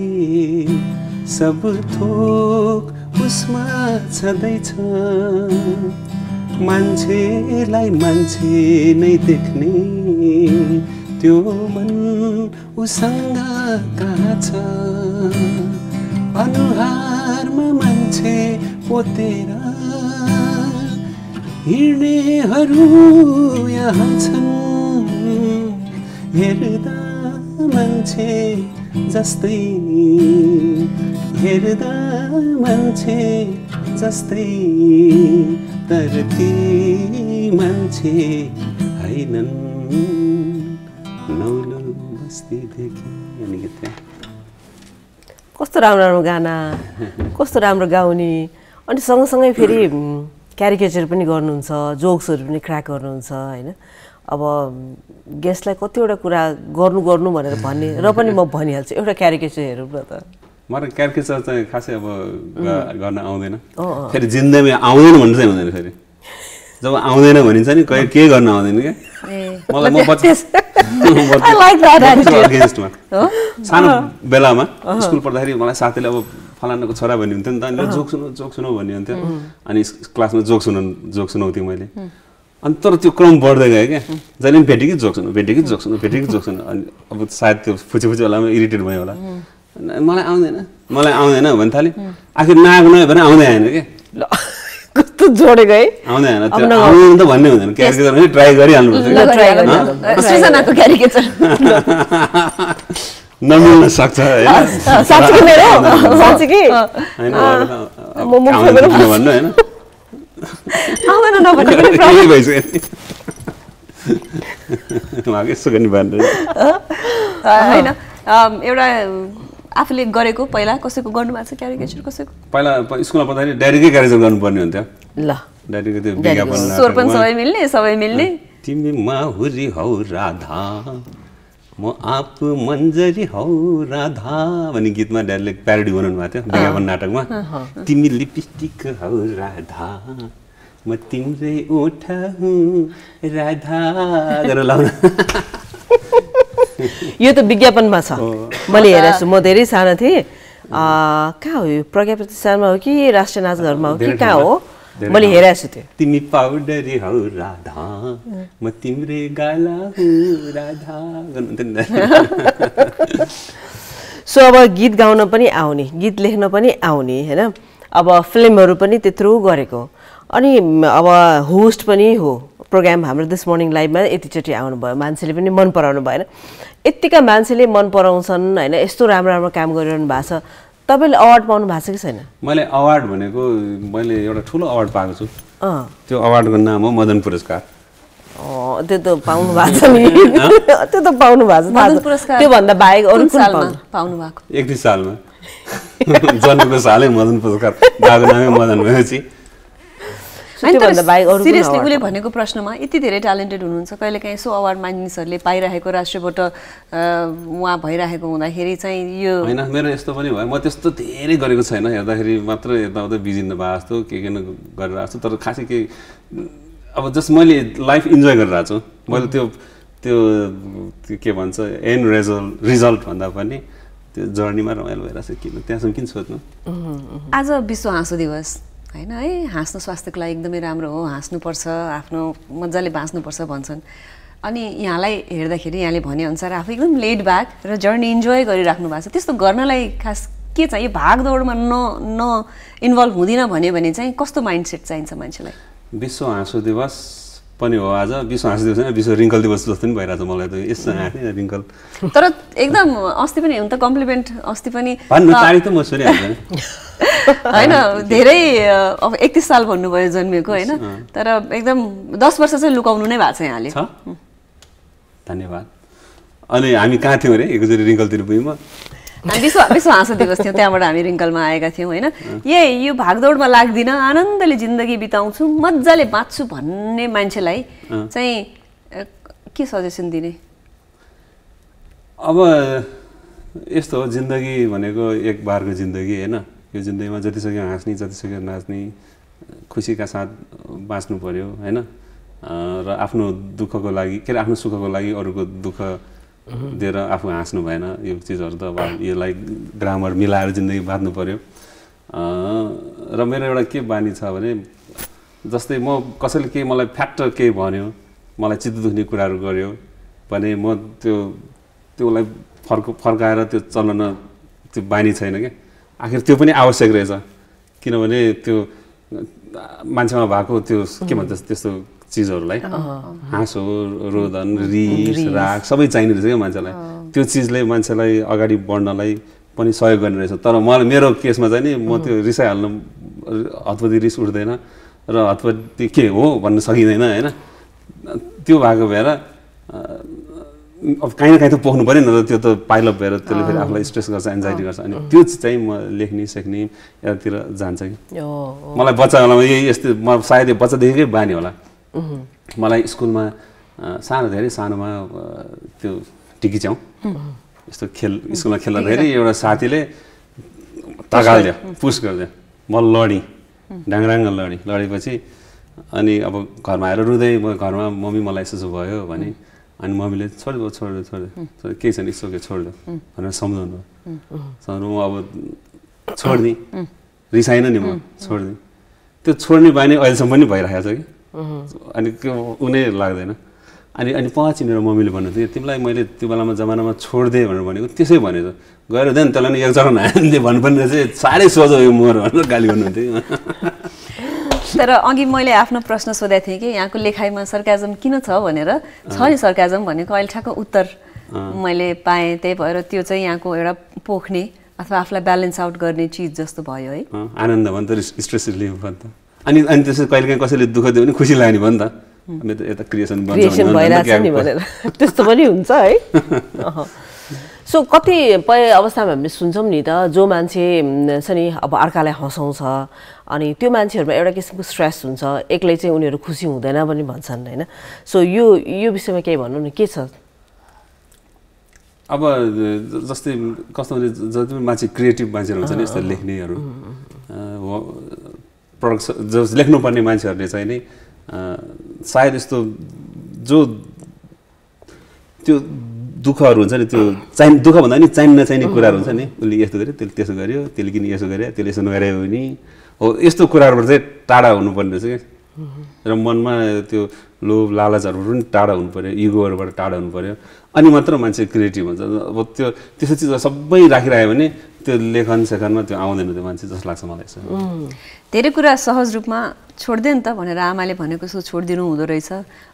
सब थोक उसमा छँदैछ। मान्छेलाई मान्छे नै देख्ने। त्यो मन उसँग कहाँ छ? अनुहारमा मान्छे पोतेर हिँड्नेहरू यहाँ छन्। हेर्दा मान्छे जस्तै हेर्दा मान्छे जस्तै तर ती मान्छे होइनन् नौलो बस्तीदेखि कस्तो राम्रो राम्रो गाना कस्तो राम्रो गाउने अनि सँगसँगै फेरि क्यारिकेचर पनि गर्नुहुन्छ जोक्सहरू पनि क्र्याक गर्नुहुन्छ होइन अब गेस्टलाई कतिवटा कुरा गर्नु गर्नु भनेर भन्ने र पनि म भनिहाल्छु। एउटा क्यारिकेचर हेरौँ न त। मलाई क्यारकेचर चाहिँ खासै अब गर्न आउँदैन। फेरि जिन्दगी आउँदैन भन्नु चाहिँ हुँदैन फेरि। जब आउँदैन भनिन्छ नि कहीँ के गर्न आउँदैन क्या। मलाई म. अगेन्स्टमा सानो बेलामा स्कुल पढ्दाखेरि मलाई साथीले अब फलानाको छोरा भन्ने हुन्थ्यो नि त। अनि जोक सुनौ जोक सुनौ भन्ने हुन्थ्यो। अनि क्लासमा जोक सुनाउ जोक सुनाउँथेँ मैले। अनि तर त्यो क्रम बढ्दै गयो क्या। जहिले पनि भेटेँ कि जोक सुनु भेटेँ कि जोक सुनु भेटेँ कि जोक सुनु अनि अब सायद त्यो फुची फुची बेलामा इरिटेट भयो होला। मलाई आउँदैन मलाई आउँदैन भन्नु थालेँ आखिर नआएको नआयो भने आउँदै आएन क्या। ल कस्तो जोडेको है। आउँदै आएन अब त्यो। आउँदैन त भन्ने हुँदैन। क्यारेक्टर पनि ट्राई गरिहाल्नुपर्छ क्यारिकेचर नमिल्न सक्छ होइन? म आउँदैन भन्नु होइन? आउँदैन नभने पनि यही भइसक्यो नि उहाँको यसो गर्ने बानी अ, होइन एउटा आफूले गरेको पहिला कसैको गर्नुभएको छ क्यारिकेचर कसैको? पहिला स्कुलमा पढ्दाखेरि ड्याडीकै क्यारेक्टर गर्नुपर्ने हुन्थ्यो। ल। ड्याडीको त्यो विज्ञापन स्वर पनि सबै मिल्ने सबै मिल्ने। तिमी माहुरी हौ राधा। म आप मन्जरी हौ राधा भन्ने गीतमा ड्याडीले प्यारोडी बनाउनु भएको थियो विज्ञापन नाटकमा। तिमी लिपस्टिक हौ राधा म तिम्रै ओठ हुँ राधा गरेर लाउनु। यो त विज्ञापनमा छ। मैले हेरेको छु म धेरै सानो थिएँ। अँ, कहाँ हो यो प्रज्ञा प्रतिष्ठानमा हो कि राष्ट्रिय नाचघरमा हो कि कहाँ हो? मैले। हेरेको छु त्यो तिमी पाउडरी हौ राधा म तिम्रै गाला हुँ राधा गर्नुहुन्थ्यो नि सो अब गीत गाउन पनि आउने गीत लेख्न पनि आउने होइन? अब फिल्महरू पनि त्यत्रो गरेको। अनि अब होस्ट पनि हो। प्रोग्राम हाम्रो दिस मर्निङ लाइभमा यतिचोटि आउनुभयो। मान्छेले पनि मन पराउनु भएन। यत्तिका मान्छेले मन पराउँछन् होइन? यस्तो राम्रो राम्रो काम गरिरहनु भएको छ। तपाईँले अवार्ड पाउनु भएको छ कि छैन? मैले अवार्ड भनेको मैले एउटा ठुलो अवार्ड पाएको छु। अँ। त्यो अवार्डको नाम हो मदन पुरस्कार। अँ, त्यो त पाउनु भएको छ नि। त्यो त पाउनु भएको छ। त्योभन्दा बाहेक अरू कुन कुन सालमा पाउनु? भएको? एकतिस सालमा। जन्मेको सालै मदन पुरस्कार। भएको नामै मदन भएपछि। त्योभन्दा बाहेक अरू कुन सिरियसली उसले भनेको प्रश्नमा यति धेरै ट्यालेन्टेड हुनुहुन्छ कहिले काहीँ यसो अवार्ड मानिसहरूले पाइरहेको राष्ट्रबाट उहाँ भइरहेको हुँदाखेरि चाहिँ यो होइन मेरो यस्तो पनि भयो। म त्यस्तो धेरै गरेको छैन। हेर्दाखेरि मात्र यताउता बिजिनु भए जस्तो के के न गरेर आएको छु। तर खासै के अब जस्ट मैले लाइफ इन्जोय गरेर आएको छु। मैले त्यो त्यो त्यो के भन्छ एन्ड रिजल्ट रिजल्ट भन्दा पनि त्यो जर्नीमा रमाइलो भइरहेको छ। किन त्यहाँसम्म किन सोध्नु? आज विश्व हाँसो दिवस। होइन? है हाँस्नु स्वास्थ्यको लागि एकदमै राम्रो हो हाँस्नुपर्छ आफ्नो मजाले बाँच्नुपर्छ भन्छन्। अनि यहाँलाई हेर्दाखेरि यहाँले भनेअनुसार आफू एकदम लेड ब्याक र जर्नी इन्जोय गरिराख्नु भएको छ। त्यस्तो गर्नलाई खास के चाहिँ यो भागदौडमा न न इन्भल्भ हुँदिनँ भन्यो भने चाहिँ कस्तो माइन्ड सेट चाहिन्छ मान्छेलाई? विश्व हाँसो दिवस। पनि हो आज विश्व हाँसो दिवस होइन विश्व रिङ्कल दिवस जस्तो पनि भइरहेको छ मलाई त यसो हाँस्ने रिङ्कल। तर एकदम अस्ति पनि हुन त कम्प्लिमेन्ट अस्ति पनि त म सुनिहाल्छु होइन। धेरै अब एकतिस साल भन्नुभयो जन्मिएको होइन। तर एकदम दस वर्ष चाहिँ लुकाउनु नै भएको छ यहाँले। धन्यवाद। अनि हामी कहाँ थियौँ अरे एकचोटि रिङ्कलतिर पुग्यौँ हामी विश्व विश्व हाँसो दिवस थियो त्यहाँबाट हामी रिङ्कलमा आएका थियौँ होइन? यही यो भागदौडमा लाग्दिनँ आनन्दले जिन्दगी बिताउँछु मजाले बाँच्छु भन्ने मान्छेलाई चाहिँ के सजेसन दिने? अब यस्तो हो जिन्दगी भनेको एक बारको जिन्दगी होइन? यो जिन्दगीमा जतिसक्यो हाँस्ने जतिसक्यो नाच्ने खुसीका साथ बाँच्नु पर्यो होइन? र आफ्नो दुःखको लागि के अरे आफ्नो सुखको लागि अरूको दुःख दिएर आफू हाँस्नु भएन। यो चिजहरू त अब यसलाई ग्रामर मिलाएर जिन्दगी बाँच्नु पर्यो। अँ, र मेरो एउटा के बानी छ भने जस्तै म कसैले केही मलाई फ्याक्ट केही भन्यो मलाई चित्त दुख्ने कुराहरू गर्यो भने म त्यो त्योलाई फर्क फर्काएर त्यो चलन त्यो बानी छैन क्या आखिर त्यो पनि आवश्यक रहेछ। किनभने त्यो मान्छेमा भएको त्यो के भन्छ त्यस्तो चिजहरूलाई हाँसो रोदन रिस राग सबै चाहिने रहेछ क्या मान्छेलाई। त्यो चिजले मान्छेलाई अगाडि बढ्नलाई पनि सहयोग गर्ने रहेछ। तर मलाई मेरो केसमा चाहिँ नि म त्यो रिसाइहाल्नु हतपति रिस उठ्दैन र हतपति के हो भन्न सकिँदैन होइन? त्यो भएको भएर अब काहीँ न काहीँ त पोख्नु पऱ्यो नि त त्यो त पाइलअप भएर त्यसले फेरि आफूलाई स्ट्रेस गर्छ एन्जाइटी गर्छ। अनि त्यो चाहिँ म लेख्ने सेक्ने यतातिर जान्छ कि। मलाई बच्चा बेलामा यही यस्तो म सायद यो बच्चादेखिकै बानी होला। मलाई स्कुलमा सानो धेरै सानोमा त्यो टिकिच्याउ यस्तो खेल स्कुलमा खेल्दाखेरि एउटा साथीले तगालिदियो पुस गरिदियो म लडेँ डाङराङ्ग लडेँ। लडेपछि अनि अब घरमा आएर रुँदै म घरमा मम्मी मलाई यसो भयो भने अनि मम्मीले छोडिदियो छोडिदियो छोडिदियो। केही छैन यसो के छोडिदियो भनेर सम्झाउनु सम्झाउनु म अब छोडिदिएँ। रिसाएन नि म छोडिदिएँ। त्यो छोड्ने बानी अहिलेसम्म पनि भइरहेको छ कि? अनि त्यो उनी लाग्दैन। अनि अनि पछि मेरो मम्मीले भन्नुहुन्थ्यो तिमीलाई मैले त्यो बेलामा जमानामा छोडिदिएँ भनेर भनेको त्यसै भनेको गएर देन त्यसलाई नि एकजना नानीले भन्नुपर्ने चाहिँ साह्रै सोझो यो मोर भनेर गाली गर्नुहुन्थ्यो। तर अघि मैले आफ्नो प्रश्न सोधेको थिएँ कि यहाँको लेखाइमा सर्काजम किन छ भनेर? छ नि सर्काजम भनेको अहिले ठ्याक्क उत्तर मैले पाएँ। त्यही भएर त्यो चाहिँ यहाँको एउटा पोख्ने अथवा आफूलाई ब्यालेन्स आउट गर्ने चिज जस्तो भयो है। आनन्द भयो नि त स्ट्रेस रिलिफ भयो नि त अनि अनि त्यसै कहिले काहीँ कसैले दुःख दियो भने खुसी लाग्ने भयो नि त मेरो त यता क्रिएसन क्रिएसन भनेर भइरहेछ नि क्या- भनेर। त्यस्तो पनि हुन्छ है। सो कतिपय अवस्थामा हामीले सुन्छौँ नि त जो मान्छे छ नि अब अर्कालाई हँसाउँछ अनि त्यो मान्छेहरूमा एउटा किसिमको स्ट्रेस हुन्छ एक्लै चाहिँ उनीहरू खुसी हुँदैन पनि भन्छन् होइन? सो यो यो विषयमा केही भन्नु न के छ? अब जस्तै कस्तो भने जति पनि मान्छे क्रिएटिभ मान्छेहरू हुन्छ नि यस्तो लेख्नेहरू प्रडक्ट जो लेख्नुपर्ने मान्छेहरूले चाहिँ नि सायद यस्तो जो त्यो दुःखहरू हुन्छ नि त्यो चाहिँ दुःख भन्दा नि चाहिने नचाहिने कुराहरू हुन्छ नि उसले यस्तो गर्यो त्यसले त्यसो गर्यो त्यसले किन यसो गर्यो त्यसले यसो नगर्यो भने हो यस्तो कुराहरूबाट चाहिँ टाढा हुनुपर्ने रहेछ क्या। र मनमा त्यो लोभ लालचहरूबाट पनि टाढा हुनु पऱ्यो इगोहरूबाट टाढा हुनु पऱ्यो अनि मात्र मान्छे क्रिएटिभ हुन्छ। अब त्यो त्यस्तो चिजहरू सबै राखिरह्यो भने त्यो लेखन सेखनमा त्यो आउँदैन त्यो मान्छे जस्तो लाग्छ मलाई धेरै कुरा सहज रूपमा छोडिदे नि त भनेर आमाले भनेको जस्तो छोडिदिनु हुँदो रहेछ।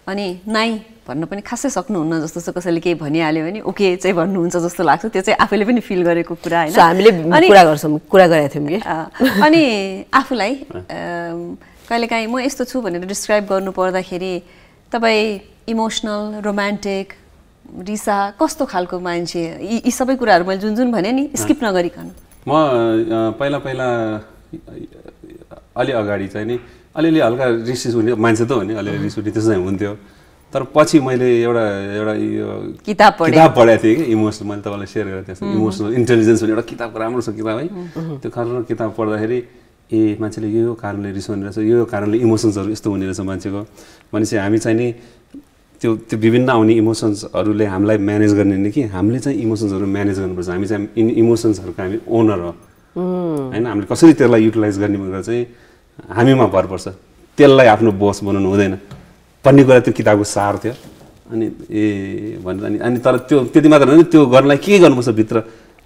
अनि नाइ भन्न पनि खासै सक्नुहुन्न जस्तो चाहिँ कसैले केही भनिहाल्यो भने ओके चाहिँ भन्नुहुन्छ जस्तो लाग्छ। त्यो चाहिँ आफैले पनि फिल गरेको कुरा होइन। सो हामीले अनि कुरा गर्छौँ कुरा गरेका थियौँ कि? अनि आफूलाई कहिलेकाहीँ म यस्तो छु भनेर डिस्क्राइब गर्नु पर्दाखेरि तपाईँ इमोसनल रोमान्टिक रिसा कस्तो खालको मान्छे? यी यी सबै कुराहरू मैले जुन जुन भने नि स्किप नगरिकन। म पहिला पहिला अलि अगाडि चाहिँ नि अलिअलि हल्का रिस रिस हुने मान्छे त हो नि अलिअलि रिस उठ्ने त्यस्तो चाहिँ हुन्थ्यो। तर पछि मैले एउटा एउटा यो किताब। किताब पढेको थिएँ कि इमोसनल मैले तपाईँलाई सेयर गरेको थिएँ इमोसनल इन्टेलिजेन्स भन्ने एउटा किताबको राम्रो छ किताब है त्यो कारण किताब पढ्दाखेरि ए मान्छेले यो यो कारणले रिसाउने रहेछ यो यो कारणले इमोसन्सहरू यस्तो हुने रहेछ मान्छेको। भनेपछि हामी चाहिँ नि त्यो त्यो विभिन्न आउने इमोसन्सहरूले हामीलाई म्यानेज गर्ने नि कि हामीले चाहिँ इमोसन्सहरू म्यानेज गर्नुपर्छ। हामी चाहिँ इन इमोसन्सहरूको हामी ओनर हो। होइन हामीले कसरी त्यसलाई युटिलाइज गर्ने भनेर चाहिँ हामीमा भर पर्छ। त्यसलाई आफ्नो बोस बनाउनु हुँदैन। पढ्ने कुरा त्यो किताबको सार थियो। अनि ए भनेर अनि अनि तर त्यो त्यति मात्र होइन त्यो गर्नलाई के गर्नुपर्छ भित्र?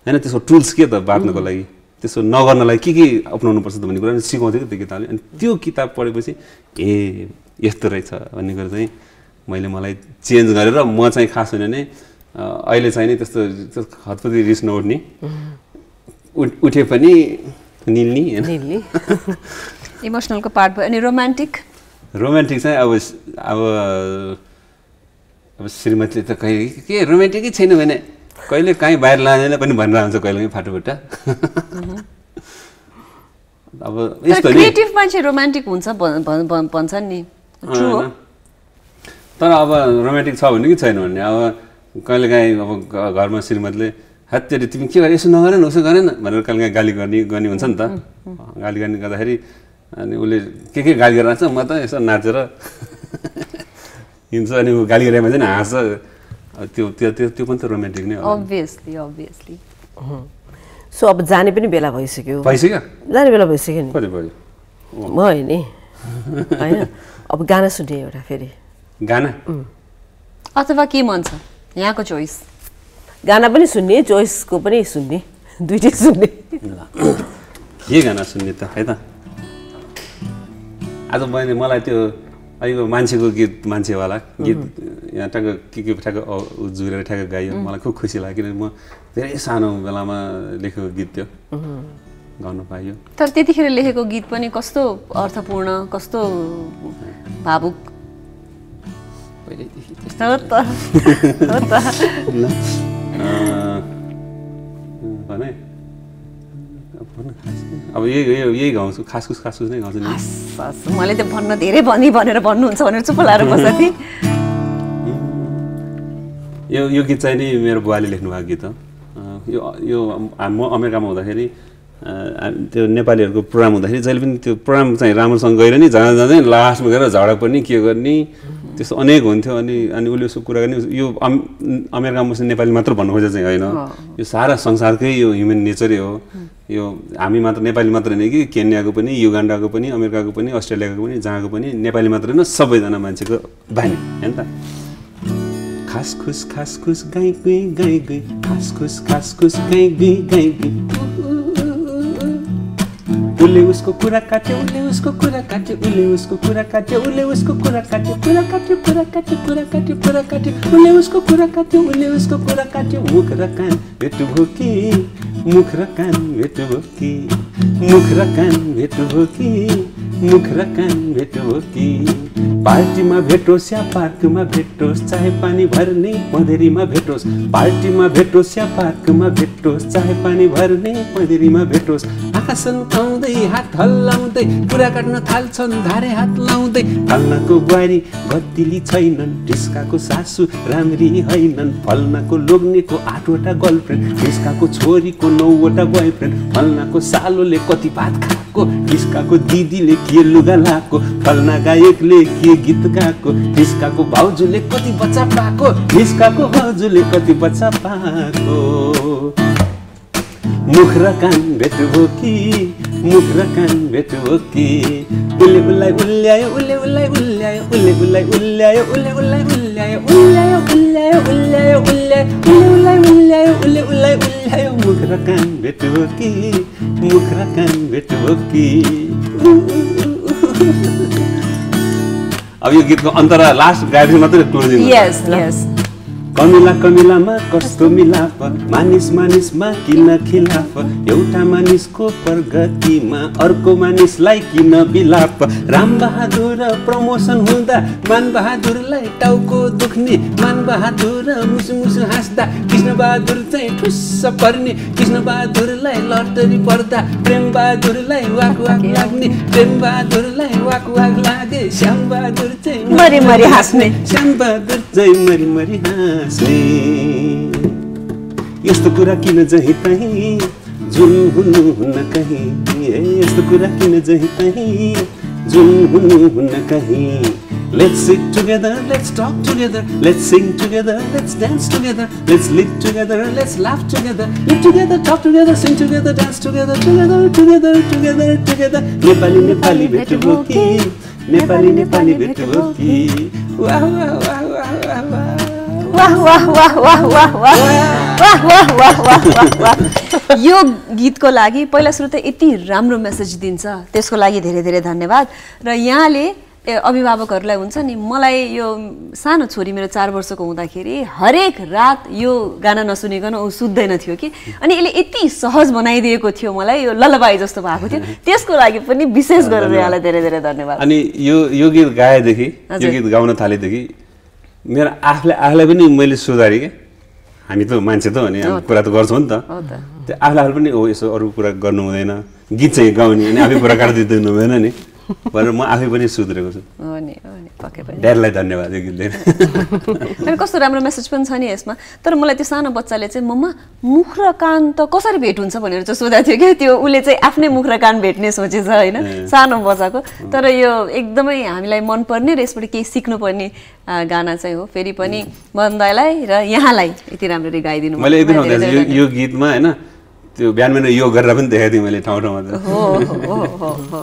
होइन त्यसको टुल्स के त बाँच्नको लागि? त्यसो नगर्नलाई के के अप्नाउनुपर्छ त भन्ने कुरा सिकाउँथ्यो कि त्यो किताबले अनि त्यो किताब पढेपछि ए यस्तो रहेछ भन्ने कुरा चाहिँ मैले मलाई चेन्ज गरेर म चाहिँ खास होइन भने अहिले चाहिँ नि त्यस्तो हतपति रिस नउठ्ने। उठ- पनि निल्ने। होइन इमोसनलको पार्ट भयो। अनि रोमान्टिक रोमान्टिक चाहिँ अब अब अब श्रीमतीले त कहिले के रोमान्टिकै छैन भने कहिले काहीँ बाहिर लाँदैन पनि भनेर आउँछ कहिले काहीँ फाटोफुट्टा अब यस्तो क्रिएटिभ मान्छे रोमान्टिक हुन्छ भन्- भन्- भन्- भन्छन् नि। तर अब रोमान्टिक छ भने कि छैन भन्ने अब कहिले काहीँ अब घरमा श्रीमतीले हत्तेरी तिमी के गरे? यसो नगर न उसो गरेन? भनेर कहिले काहीँ गाली गर्ने गर्ने हुन्छ नि त। गाली गर्ने गर्दाखेरि अनि उसले के के गाली गरेर आएको छ म त यसो नाचेर हिँड्छ अनि ऊ गाली गरेमा चाहिँ हाँस्छ। त्यो त्यो त्यो त्यो पनि त रोमान्टिक नै हो। अभियसली अभियसली सो अब जाने पनि बेला भइसक्यो। भइसक्यो? जाने बेला भइसक्यो नि। कति भयो भयो नि। होइन? अब गाना सुन्ने एउटा फेरि। गाना? अथवा के मन छ? यहाँको चोइस गाना पनि सुन्ने चोइसको पनि सुन्ने। दुइटै सुन्ने। के गाना सुन्ने त है त? आज मैले मलाई त्यो अहिलेको मान्छेको गीत मान्छेवाला गीत यहाँ ट्याक्क के के ठ्याक्क जुरेर ठ्याक्क गाइयो। मलाई खुब खुसी लाग्यो किनभने म धेरै सानो बेलामा लेखेको गीत थियो गाउन पाइयो। तर त्यतिखेर लेखेको गीत पनि कस्तो अर्थपूर्ण कस्तो भावुक? भने? अब भन खास- अब यही यही यही गाउँछु खासखुस खासखुस नै गाउँछु नि। हस्, हस्, मैले त भन्न धेरै भनी भनेर भन्नुहुन्छ भनेर चुप लाएर थिएँ यो यो गीत चाहिँ नि मेरो बुवाले लेख्नुभएको गीत हो। यो यो म अमेरिकामा हुँदाखेरि त्यो नेपालीहरूको प्रोग्राम हुँदाखेरि जहिले पनि त्यो प्रोग्राम चाहिँ राम्रोसँग गएर नि जाँदा जाँदै लास्टमा गएर झगडा पर्ने के गर्ने त्यस्तो अनेक हुन्थ्यो अनि अनि उसले उसको कुरा गर्ने यो अम अमेरिकामा बस्ने नेपाली मात्र भन्नु खोजेको चाहिँ होइन। यो सारा संसारकै यो ह्युमन नेचरै हो। यो हामी मात्र नेपाली मात्र होइन कि केन्याको पनि युगान्डाको पनि अमेरिकाको पनि अस्ट्रेलियाको पनि जहाँको पनि नेपाली मात्र होइन सबैजना मान्छेको बानी होइन त? खास खुस खास खुस गाई गुई गाई गुई। खास खुस खास खुस गाई गुई गाई गुई। उसले उसको कुरा काट्यो उसले उसको कुरा काट्यो उसले उसको कुरा काट्यो उसले उसको कुरा काट्यो कुरा काट्यो कुरा काट्यो कुरा काट्यो कुरा काट्यो उसले उसको कुरा काट्यो उसले उसको कुरा काट्यो मुख र कान भेट्नु कि मुख र कान भेट्नु कि मुख र कान भेट्नु कि मुख र कान भयो कि पार्टीमा भेटोस् या पार्कमा भेटोस् चाहे पानी भर्ने पँधेरीमा भेटोस्। पार्टीमा भेटोस् या पार्कमा भेटोस् चाहे पानी भर्ने पँधेरीमा भेटोस्। आँखा सन्काउँदै हात हल्लाउँदै कुरा काट्न थाल्छन् धारे हात लाउँदै। फल्नाको बुहारी बत्तिली छैनन् ढिस्काको सासु राम्री होइनन् फल्नाको लोग्नेको आठवटा गर्लफ्रेन्ड ढिस्काको छोरीको नौवटा बोयफ्रेन्ड। फल्नाको सालोले कति भात खाएको ढिस्काको दिदीले के लुगा लाएको फल्ना गायकले के गीत गाएको? ढिस्काको भाउजूले कति बच्चा पाएको? ढिस्काको भाउजूले कति बच्चा पाएको? मुख र कान भेट्नुभयो कि मुख र कान भेट्नुभयो कि। उसले उसलाई उल्ल्यायो उसले उसलाई उल्ल्यायो उसले उसलाई उल्ल्यायो उसले उसलाई उल्ल्यायो उल्ल्यायो उल्ल्यायो उल्ल्यायो उल्ल्यायो उसले उसलाई उल्ल्यायो उसले उसलाई उल्ल्यायो। मुख र कान भेट्नुभयो कि मुख र कान भेट्नुभयो कि। अब यो गीतको अन्तरा लास्ट गाडी मात्रै क्लोजिङ यस यस कमिला कमिलामा कस्तो मिलाप? मानिस मानिसमा किन खिलाफ? एउटा मानिसको प्रगतिमा अर्को मानिसलाई किन बिलाप? राम बहादुर प्रमोसन हुँदा मान बहादुरलाई टाउको दुख्ने मान बहादुर मुसु मुसु हाँस्दा कृष्ण बहादुर चाहिँ ठुस्स पर्ने कृष्ण बहादुरलाई लटरी पर्दा प्रेम बहादुरलाई वाक वाक लाग्ने प्रेम बहादुरलाई वाक वाक लागे श्याम बहादुर चाहिँ मरी मरी हाँस्ने। श्याम बहादुर चाहिँ मरी मरी हाँस्ने यस्तो कुरा किन जहीँ तहीँ जुन हुनु हुन्न कहीँ ए, यस्तो कुरा किन जहीँ तहीँ जुन हुनु हुन्न कहीँ Let's sit together, let's talk together, let's sing together, let's dance together, let's live together, let's laugh together, live together, talk together, sing together, dance together, together, together, together, together. Nepali Nepali भेट्नुभयो कि नेपाली नेपाली भेट्नुभयो कि वाह वाह वाह वाह वाह वाह वाह वाह वाह वाह वाह वाह वाह वाह वाह वाह वाह यो गीतको लागि पहिला सुरु त यति राम्रो मेसेज दिन्छ। त्यसको लागि धेरै धेरै धन्यवाद। र यहाँले ए, अभिभावकहरूलाई हुन्छ नि मलाई यो सानो छोरी मेरो चार वर्षको हुँदाखेरि हरेक रात यो गाना नसुनिकन ऊ सुत्दैन थियो कि। अनि यसले यति सहज बनाइदिएको थियो मलाई यो ललबाई जस्तो भएको थियो। त्यसको लागि पनि विशेष गरेर यहाँलाई धेरै धेरै धन्यवाद। अनि यो यो गीत गाएदेखि यो। गीत गाउन थालेदेखि मेरो आफूलाई आफूलाई पनि मैले सुधारेँ क्या। हामी त मान्छे त हो नि हामी कुरा त गर्छौँ नि त। त्यो आफूलाई आफूले पनि हो यसो अरू कुरा गर्नु हुँदैन गीत चाहिँ गाउने अनि आफै कुरा काटिदिनु हुँदैन नि। भनेर म आफै पनि सुध्रेको छु। हो नि हो नि पक्कै पनि। ड्याडलाई धन्यवाद यो गीतले अनि कस्तो राम्रो मेसेज पनि छ नि यसमा। तर मलाई त्यो सानो बच्चाले चाहिँ मम्मा मुख र कान त कसरी भेट हुन्छ? भनेर चाहिँ सोधेको थियो कि त्यो उसले चाहिँ आफ्नै मुख र कान भेट्ने सोचेछ होइन? सानो बच्चाको। तर यो एकदमै हामीलाई मनपर्ने र यसबाट केही सिक्नुपर्ने गाना चाहिँ हो। फेरि पनि मदन दाईलाई र यहाँलाई यति राम्ररी गाइदिनु मैले एक दिन भयो। धेरै भन्दा धेरै यो गीतमा होइन त्यो बिहान बिहान यो गरेर पनि देखाएको थिएँ मैले ठाउँ ठाउँमा त। हो हो हो हो।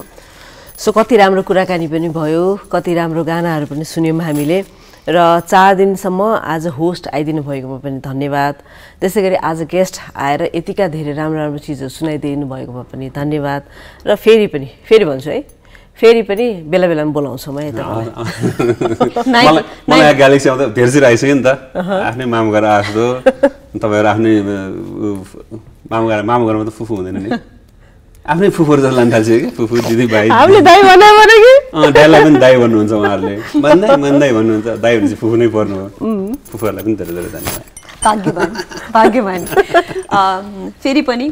सो कति राम्रो कुराकानी पनि भयो कति राम्रो गानाहरू पनि सुन्यौँ हामीले। र चार दिनसम्म आज होस्ट आइदिनु भएकोमा पनि धन्यवाद। त्यसै गरी आज गेस्ट आएर यतिका धेरै राम्रो राम्रो चिजहरू सुनाइदिनु भएकोमा पनि धन्यवाद। र फेरि पनि फेरि भन्छु है फेरि पनि बेला बेलामा बोलाउँछु नाइ- मलाई ग्यालेक्सी आउँदा भेर्सिएर आइसक्यो नि त। आफ्नै मामु घर आएको तपाईँहरू आफ्नै मामु घर मामु घरमा त फुफू हुँदैन नि। आफ्नै फुफूहरू जस्तो लान थाल्छ कि? फुफू दिदी भाइ। हामीले दाइ बनायो भने कि? अँ दाइलाई पनि दाई भन्नुहुन्छ उहाँहरूले। भन्दै भन्दै भन्नुहुन्छ। दाई भनेपछि फुफू नै पर्नु हो। फुफूहरूलाई पनि धेरै धेरै धन्यवाद। भाग्यवान भाग्यवान। फेरि पनि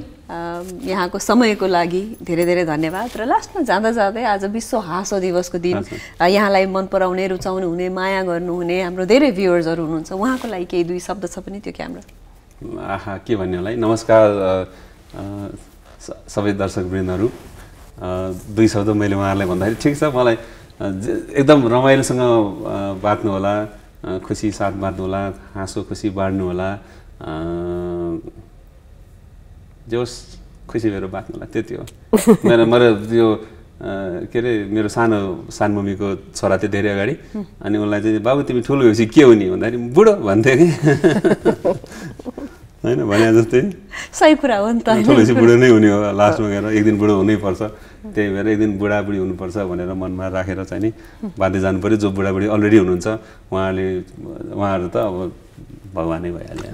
यहाँको समयको लागि धेरै धेरै धन्यवाद। र लास्टमा जाँदा जाँदै आज विश्व हाँसो दिवसको दिन। यहाँलाई मन पराउने रुचाउनु हुने माया गर्नुहुने हाम्रो धेरै भ्युवर्सहरू हुनुहुन्छ। उहाँको लागि केही दुई शब्द छ पनि त्यो क्यामरा। आहा के भन्ने होला है? नमस्कार सबै दर्शकवृन्दहरू अ, दुई शब्द मैले उहाँहरूलाई भन्दाखेरि ठिक छ मलाई एकदम रमाइलोसँग अ, बाँच्नु होला अ, खुसी साथ बाँच्नु होला हाँसो खुसी बाँड्नु होला अ, जे होस् खुसी भएर बाँच्नु होला त्यति हो। मेरो मेरो अ, के अरे मेरो सानो सानो मम्मीको छोरा थियो धेरै अगाडि अनि उसलाई चाहिँ बाबु तिमी ठुलो भएपछि के हुने? भन्दाखेरि बुढो भन्थ्यो कि। होइन? भने जस्तै सही कुरा हो नि त। ठुलो बुढो नै हुने हो लास्टमा गएर एक दिन बुढो हुनैपर्छ त्यही भएर एक दिन बुढाबुढी हुनुपर्छ भनेर मनमा राखेर चाहिँ नि बाँध्दै जानु पऱ्यो जो बुढाबुढी अलरेडी हुनुहुन्छ उहाँले उहाँहरू त अब भगवानै भइहाल्यो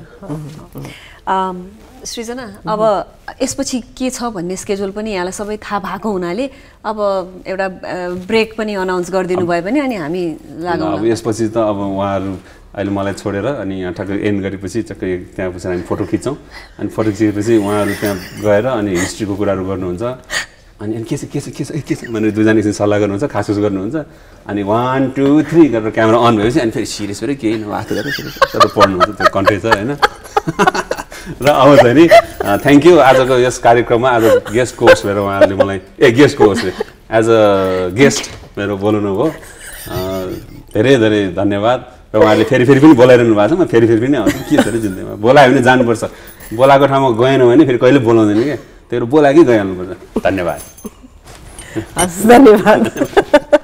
सृजना अब यसपछि के छ भन्ने स्केड्युल पनि यहाँलाई सबै थाहा भएको हुनाले अब एउटा ब्रेक पनि अनाउन्स गरिदिनु भयो भने अनि हामी लागौँ अब यसपछि त अब उहाँहरू अहिले मलाई छोडेर अनि यहाँ ठक्कै एन्ड गरेपछि टक्कै त्यहाँ पछि हामी फोटो खिच्छौँ। अनि फोटो खिचेपछि उहाँहरू त्यहाँ गएर अनि हिस्ट्रीको कुराहरू गर्नुहुन्छ। अनि अनि के छ के छ के छ के छ भनेर दुईजना एकछिन सल्लाह गर्नुहुन्छ खासुस गर्नुहुन्छ। अनि वान टू थ्री गरेर क्यामेरा अन भएपछि अनि फेरि सिरियस फेरि केही नभएको गरेर पढ्नुहुन्छ त्यो कन्ट्री छ होइन? र अब चाहिँ नि थ्याङ्क यू आजको यस कार्यक्रममा आज गेस्ट कोच भएर उहाँहरूले मलाई a guest coach as a guest मेरो बोलाउनु भयो धेरै धेरै धन्यवाद। र उहाँहरूले फेरि फेरि पनि बोलाइरहनु भएको छ म फेरि फेरि पनि आउँछु। के छ अरे जिन्दगीमा? बोलायो भने जानुपर्छ। बोलाएको ठाउँमा गएन भने फेरि कहिले बोलाउँदैन क्या त्यही भएर बोलाएकै गइहाल्नुपर्छ। धन्यवाद। हस् धन्यवाद।